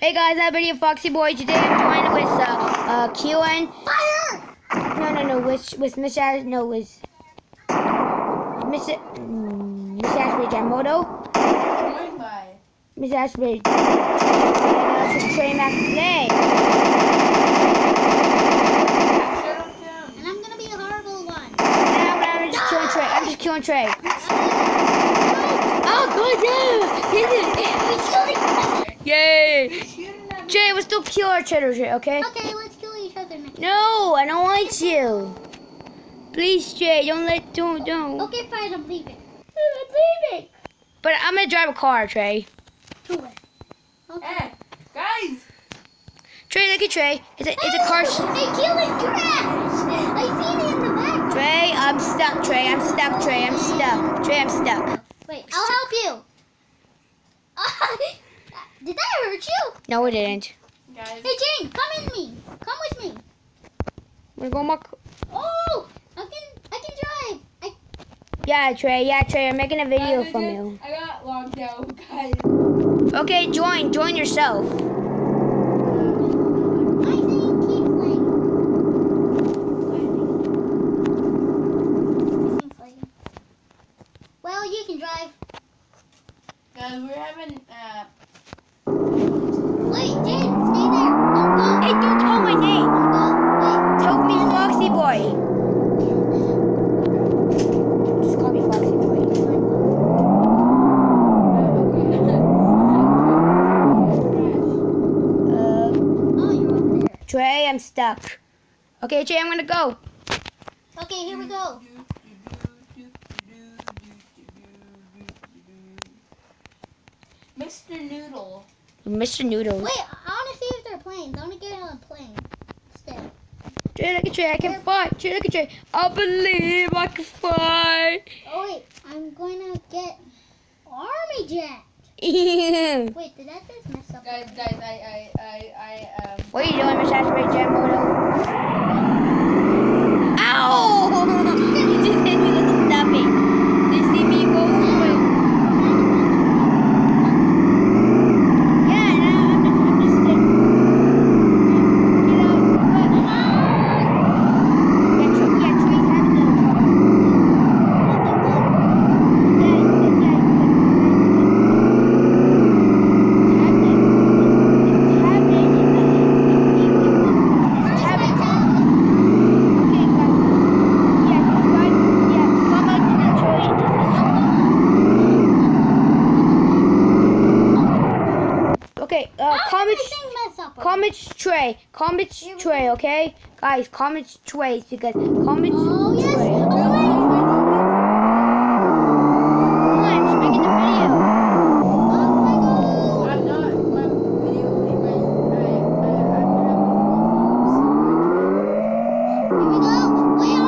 Hey guys, I'm Video Foxy Boy. Today I'm joined with uh, uh, Q and Fire! no, no, no, with with Miss Ash, no, with Miss mm, Miss Ashbury Jamoto, Joined by. Miss Ashbury, and also Trey McLean. Shut him down. And I'm gonna be the horrible one. Now I'm just killing Trey. I'm just killing Trey. Oh, good, yeah. Yay! Shooting at me. We'll still kill our cheddar Jay, okay? Okay, let's kill each other next. No, I don't want to. Please, Jay, don't let, don't, don't. Okay, fine, I'm leaving. I'm leaving. But I'm gonna drive a car, Trey. To where? Okay. Hey, guys. Trey, look at Trey. It's a, it's a car. sh- Hey, killing trash! I seen it in the back. Trey, I'm stuck. Trey, I'm stuck. Trey, I'm stuck. Trey, I'm stuck. Wait, I'll help you. Did that hurt you? No, it didn't. Guys. Hey, Jane, come with me. Come with me. We're gonna go Oh, I can, I can drive. I, Yeah, Trey. Yeah, Trey. I'm making a video Guys, from just- you. I got logged out, guys. Okay, join. Join yourself. I think keep playing. Keep playing. Well, you can drive. Guys, we're having, uh, Wait, Jane, stay there. Don't go. Hey, don't call my name. Don't go. Tell me Foxy Boy. Just call me Foxy Boy. Uh, Oh, you're over there. Trey, I'm stuck. Okay, Jay, I'm gonna go. Okay, here we go. Mr. Noodle. Mr. Noodle. Wait, I want to see if they're planes. I want to get on a plane. Instead. Trey, look at Trey. I can fly. Trey, look at Trey. I believe I can fly. Oh wait, I'm going to get army jet. What Wait, did that just mess up? Guys, guys, I, I, I, I, um, What are you doing, Miss Ashbury Jamoto? Okay, uh, comments, comments tray, comments tray, okay? Guys, comments tray because comments oh, tray. Yes. Oh, Here we go. Wait.